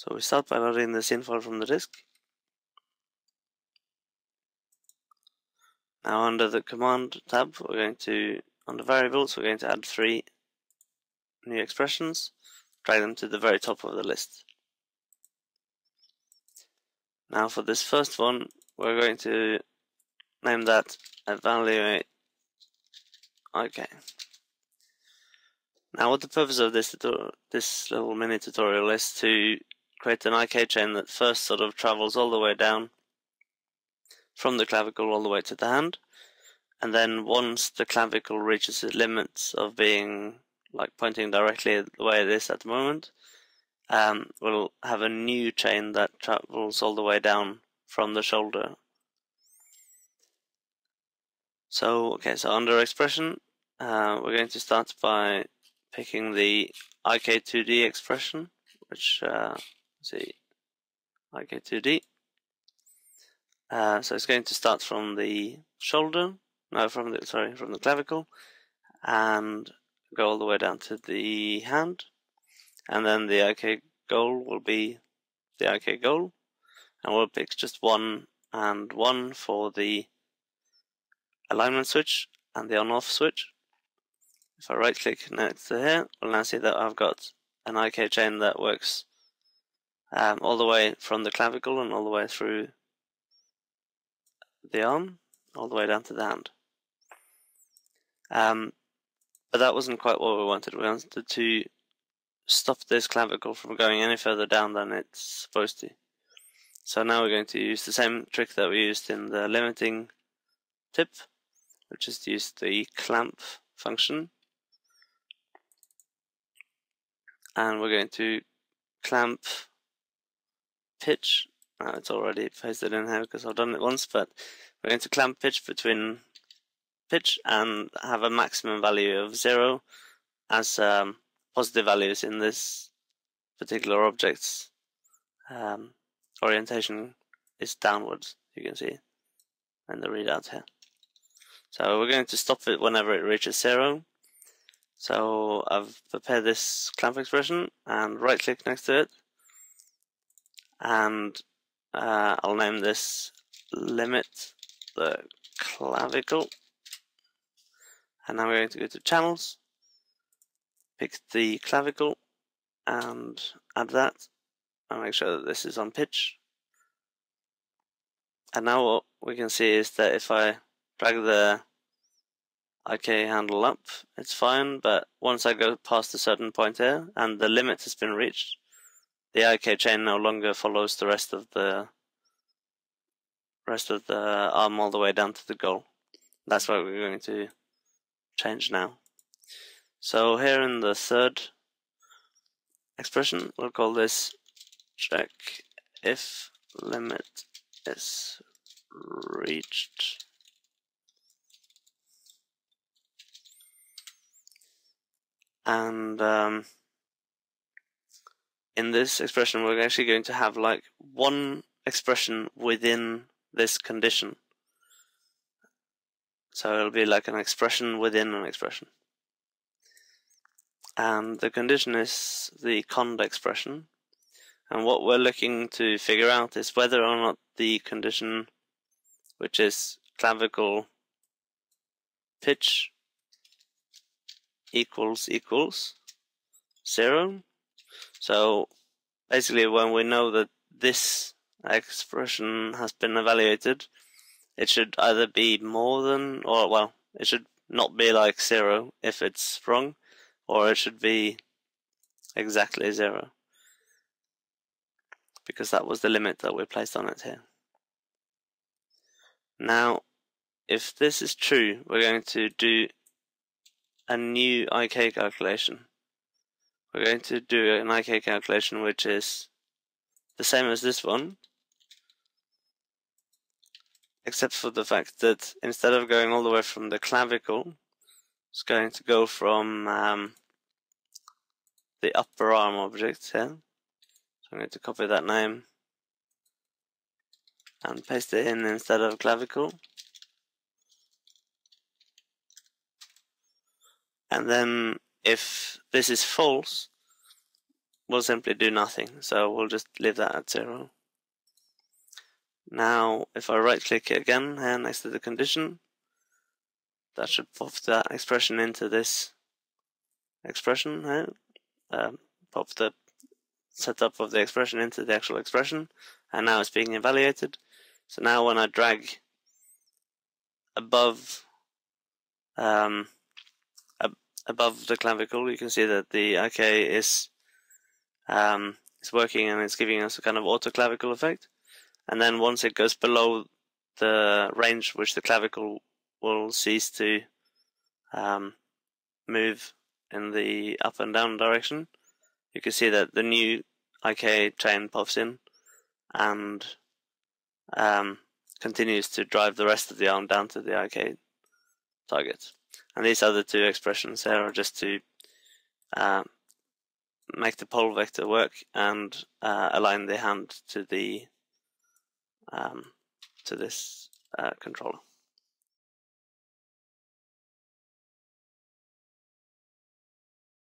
So we start by loading the scene file from the disk. Now under the command tab, we're going to, under variables, we're going to add three new expressions, drag them to the very top of the list. Now for this first one, we're going to name that evaluate. Okay. Now what the purpose of this this little mini tutorial is to create an IK chain that first sort of travels all the way down from the clavicle all the way to the hand. And then once the clavicle reaches its limits of being like pointing directly the way it is at the moment, um, we'll have a new chain that travels all the way down from the shoulder. So, okay, so under expression, uh, we're going to start by picking the IK2D expression, which, uh, see, IK2D. Uh, so it's going to start from the shoulder, no, from the sorry, from the clavicle, and go all the way down to the hand, and then the IK goal will be the IK goal, and we'll pick just one and one for the alignment switch and the on-off switch. If I right click next to here, we'll now see that I've got an IK chain that works um, all the way from the clavicle and all the way through the arm all the way down to the hand. Um, but that wasn't quite what we wanted. We wanted to stop this clavicle from going any further down than it's supposed to. So now we're going to use the same trick that we used in the limiting tip, which is to use the clamp function. And we're going to clamp pitch now it's already pasted in here because I've done it once, but we're going to clamp pitch between pitch and have a maximum value of zero as um, positive values in this particular object's um, orientation is downwards, you can see in the readout here. So we're going to stop it whenever it reaches zero. So I've prepared this clamp expression and right click next to it and uh, I'll name this limit the clavicle. And now we're going to go to channels, pick the clavicle and add that and make sure that this is on pitch. And now what we can see is that if I drag the IK handle up, it's fine, but once I go past a certain point here and the limit has been reached, the IK chain no longer follows the rest of the rest of the arm all the way down to the goal. That's what we're going to change now. So here in the third expression, we'll call this check if limit is reached. And um, in this expression, we're actually going to have like one expression within this condition. So it'll be like an expression within an expression. And the condition is the cond expression. And what we're looking to figure out is whether or not the condition, which is clavicle pitch equals equals zero. So basically when we know that this expression has been evaluated, it should either be more than, or well, it should not be like zero if it's wrong, or it should be exactly zero. Because that was the limit that we placed on it here. Now, if this is true, we're going to do a new IK calculation. We're going to do an IK calculation which is the same as this one, except for the fact that instead of going all the way from the clavicle, it's going to go from um, the upper arm object here. So I'm going to copy that name and paste it in instead of clavicle. And then if this is false, we'll simply do nothing. So we'll just leave that at zero. Now, if I right click it again here next to the condition, that should pop that expression into this expression here. Um, pop the setup of the expression into the actual expression, and now it's being evaluated. So now when I drag above um, above the clavicle, you can see that the IK is um, is working and it's giving us a kind of auto clavicle effect. And then once it goes below the range which the clavicle will cease to um, move in the up and down direction, you can see that the new IK chain pops in and um, continues to drive the rest of the arm down to the IK target. And these other two expressions here are just to uh, make the pole vector work and uh, align the hand to the um, to this uh, controller.